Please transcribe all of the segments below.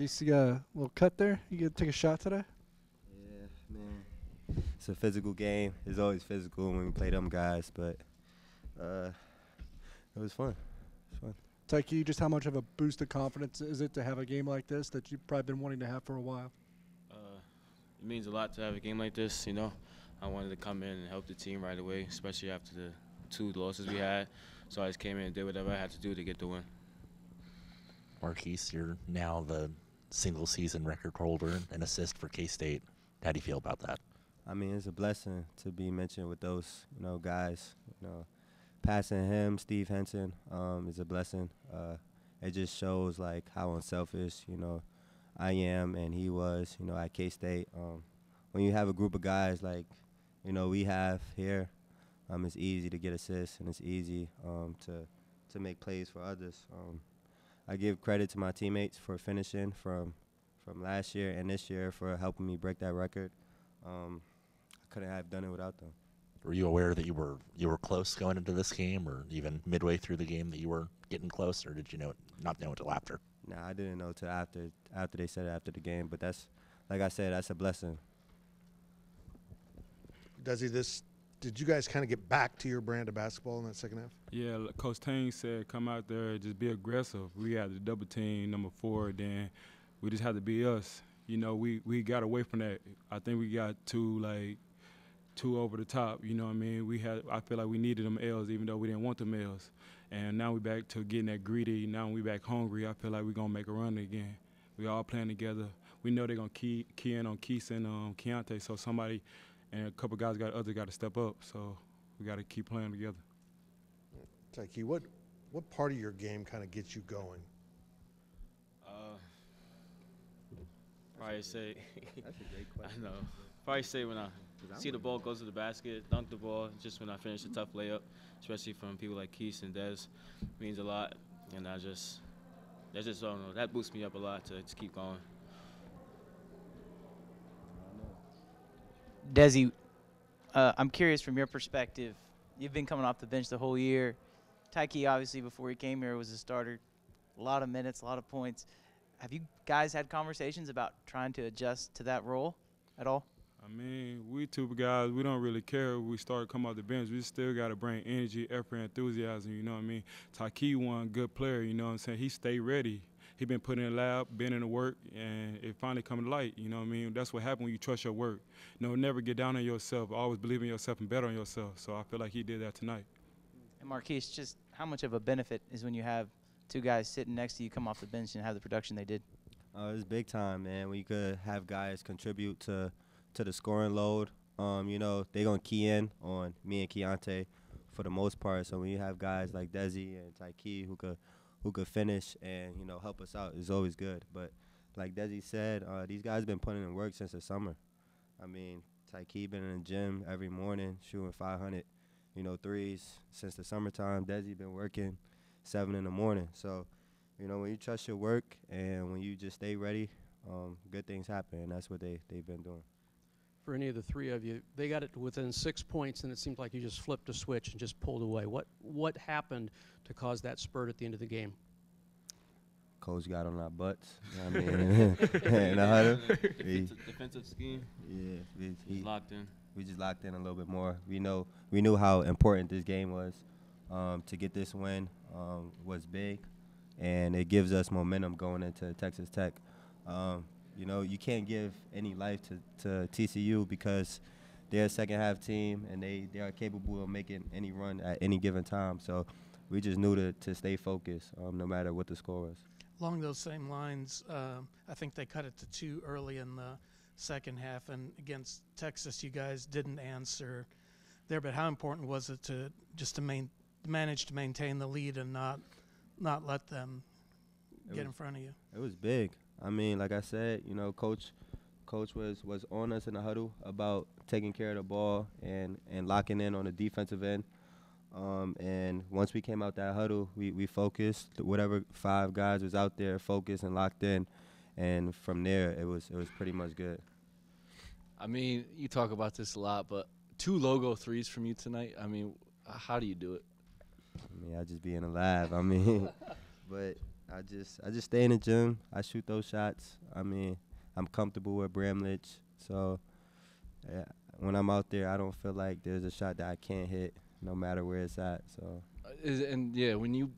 Markquis, you got a little cut there. You gonna take a shot today? Yeah, man. It's a physical game. It's always physical when we play them guys, but uh, it was fun. It was fun. Tyke, just how much of a boost of confidence is it to have a game like this that you've probably been wanting to have for a while? Uh, it means a lot to have a game like this. You know, I wanted to come in and help the team right away, especially after the two losses we had. So I just came in and did whatever I had to do to get the win. Markquis, you're now the single season record holder and assist for K State. How do you feel about that? I mean, it's a blessing to be mentioned with those, you know, guys. You know, passing him, Steve Henson, um, is a blessing. Uh, it just shows like how unselfish, you know, I am and he was, you know, at K State. Um, when you have a group of guys like, you know, we have here, um, it's easy to get assists and it's easy um, to to make plays for others. Um, I give credit to my teammates for finishing from from last year and this year for helping me break that record. Um, I couldn't have done it without them. Were you aware that you were you were close going into this game, or even midway through the game that you were getting close, or did you know it, not know until after? Nah, I didn't know till after after they said it after the game. But that's like I said, that's a blessing. Does he this? Did you guys kind of get back to your brand of basketball in that second half? Yeah, Coach Tang said, come out there, just be aggressive. We had the double team, number four, then we just had to be us. You know, we, we got away from that. I think we got too like too over the top. You know what I mean? We had I feel like we needed them L's even though we didn't want them L's. And now we back to getting that greedy. Now we back hungry. I feel like we're gonna make a run again. We all playing together. We know they're gonna key, key in on and um, Keyontae. So somebody and a couple guys got other got to step up. So we got to keep playing together. Tyke, what what part of your game kind of gets you going? Uh, probably say. That's a great question. I know. Probably say when I see the ball go to the basket, dunk the ball, just when I finish a tough layup, especially from people like Keith and Dez, means a lot. And I just, that just, I don't know, that boosts me up a lot to just keep going. Desi, uh, I'm curious from your perspective. You've been coming off the bench the whole year. Tyke, obviously, before he came here, was a starter. A lot of minutes, a lot of points. Have you guys had conversations about trying to adjust to that role at all? I mean, we two guys, we don't really care if we start come off the bench. We still got to bring energy, effort, enthusiasm, you know what I mean? Taki one good player, you know what I'm saying? He stay ready. He been put in the lab, been in the work, and it finally come to light, you know what I mean? That's what happens when you trust your work. You know, never get down on yourself. Always believe in yourself and bet on yourself. So I feel like he did that tonight. And Markquis, just how much of a benefit is when you have two guys sitting next to you come off the bench and have the production they did? Uh, it's big time, man. We could have guys contribute to to the scoring load, um, you know, they gonna key in on me and Keyontae for the most part. So when you have guys like Desi and Tyke who could who could finish and you know help us out, is always good. But like Desi said, uh, these guys been putting in work since the summer. I mean, Tyke been in the gym every morning shooting 500, you know, threes since the summertime. Desi been working seven in the morning. So you know, when you trust your work and when you just stay ready, um, good things happen, and that's what they they've been doing. For any of the three of you, they got it within six points, and it seemed like you just flipped a switch and just pulled away. What what happened to cause that spurt at the end of the game? Coach got on our butts. You know what I mean, in the huddle. It's a defensive scheme. yeah, we, He's he, locked in. we just locked in a little bit more. We know we knew how important this game was. Um, to get this win um, was big, and it gives us momentum going into Texas Tech. Um, you know, you can't give any life to, to TCU because they're a second half team and they, they are capable of making any run at any given time. So we just knew to, to stay focused um, no matter what the score was. Along those same lines, um, I think they cut it to two early in the second half, and against Texas, you guys didn't answer there. But how important was it to just to main, manage to maintain the lead and not not let them It get in front of you? It was big. I mean, like I said, you know, coach, coach was was on us in the huddle about taking care of the ball and and locking in on the defensive end. Um, and once we came out that huddle, we we focused. Whatever five guys was out there, focused and locked in. And from there, it was it was pretty much good. I mean, you talk about this a lot, but two logo threes from you tonight. I mean, how do you do it? I mean, I just be in the lab. I mean, but I just I just stay in the gym. I shoot those shots. I mean, I'm comfortable with Bramlage, so yeah, when I'm out there, I don't feel like there's a shot that I can't hit, no matter where it's at. So Uh, Is, and yeah, when you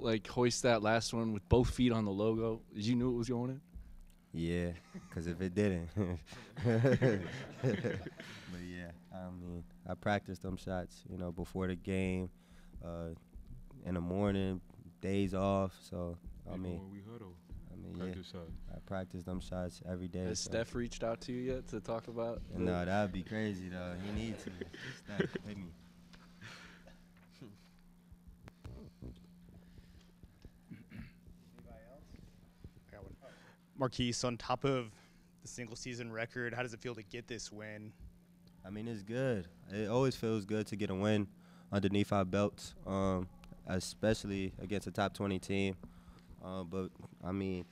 like hoist that last one with both feet on the logo, you knew it was going in. yeah, because if it didn't, but yeah, I mean, I practiced them shots, you know, before the game, uh, in the morning, days off. So I Even mean, when we huddle, I mean, yeah. practice. I practice them shots every day. Has so- Steph reached out to you yet to talk about? the- No, that would be crazy though. He needs to. Steph, hit me. Markquis, on top of the single season record, how does it feel to get this win? I mean, it's good. It always feels good to get a win underneath our belts, um, especially against a top 20 team. Uh, but I mean,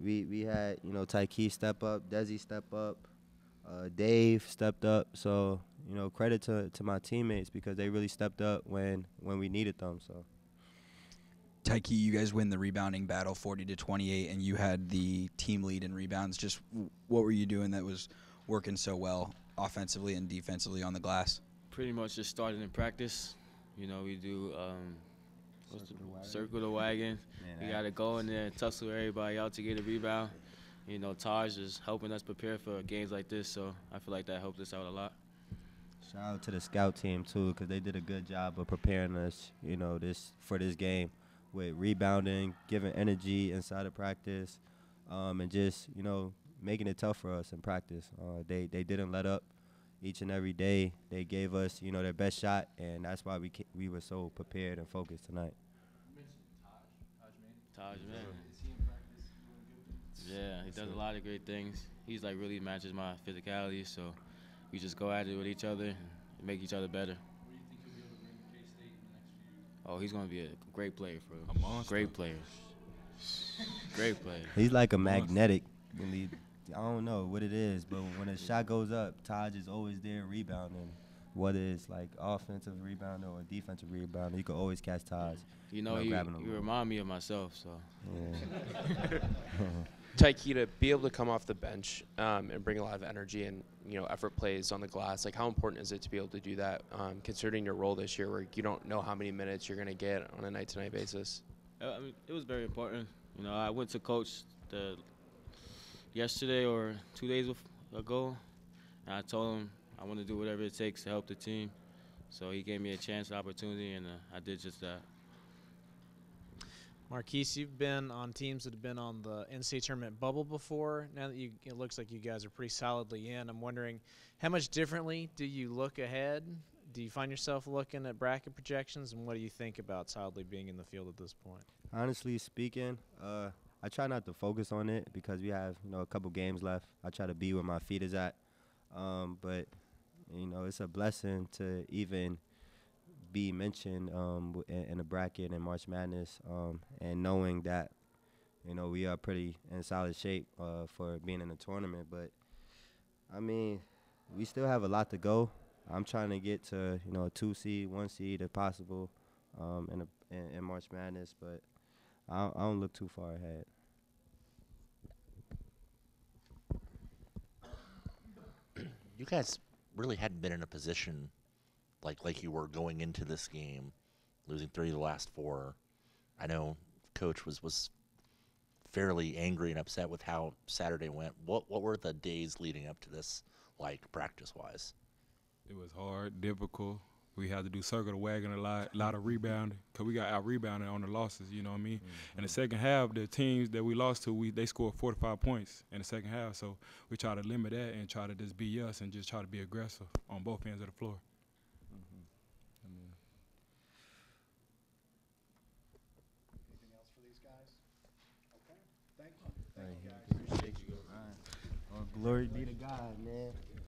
we we had you know Tyke step up, Desi step up, uh, Dave stepped up. So you know credit to, to my teammates because they really stepped up when when we needed them. So. Tyke, you guys win the rebounding battle 40 to 28, and you had the team lead in rebounds. Just what were you doing that was working so well offensively and defensively on the glass? Pretty much just started in practice. You know, we do um, what's Circle the the, wagon. circle the wagon. Man, We got to go in there and tussle everybody out to get a rebound. You know, Taj is helping us prepare for games like this, so I feel like that helped us out a lot. Shout out to the scout team too, because they did a good job of preparing us. You know, this for this game, with rebounding, giving energy inside of practice, um, and just you know making it tough for us in practice. Uh, they they didn't let up each and every day. They gave us you know their best shot, and that's why we ca- we were so prepared and focused tonight. Taj, man. Yeah, he does a lot of great things. He's like really matches my physicality, so we just go at it with each other and make each other better. Oh, he's gonna be a great player for A monster. Great player. Great player. He's like a magnetic. When he, I don't know what it is, but when a shot goes up, Taj is always there rebounding. Whether it's like offensive rebounder or defensive rebounder, you can always catch Taj. You know, Well, he, grabbing the he ball. remind me of myself. So Yeah. Tyke to be able to come off the bench um, and bring a lot of energy and you know effort plays on the glass. Like how important is it to be able to do that, um, considering your role this year, where you don't know how many minutes you're going to get on a night-to-night basis? Uh, I mean, it was very important. You know, I went to coach the yesterday or two days ago, and I told him I want to do whatever it takes to help the team. So he gave me a chance, opportunity, and uh, I did just that. Marquise, you've been on teams that have been on the NCAA tournament bubble before. Now that you, it looks like you guys are pretty solidly in, I'm wondering how much differently do you look ahead? Do you find yourself looking at bracket projections, and what do you think about solidly being in the field at this point? Honestly speaking, uh, I try not to focus on it because we have you know a couple games left. I try to be where my feet is at, um, but you know it's a blessing to even be mentioned um, in, in a bracket in March Madness, um, and knowing that you know we are pretty in solid shape uh, for being in the tournament. But I mean, we still have a lot to go. I'm trying to get to you know a two seed, one seed if possible, um, in, a, in in March Madness, but I don't, I don't look too far ahead. You guys really hadn't been in a position like like you were going into this game, losing three of the last four. I know coach was was fairly angry and upset with how Saturday went. What what were the days leading up to this like practice wise? It was hard, difficult. We had to do circle the wagon a lot, a lot of rebounding, cause we got out rebounded on the losses. You know what I mean? Mm-hmm. In the second half, the teams that we lost to, we they scored 45 points in the second half. So we try to limit that and try to just be us and just try to be aggressive on both ends of the floor. Appreciate you. Oh, glory be to God, man.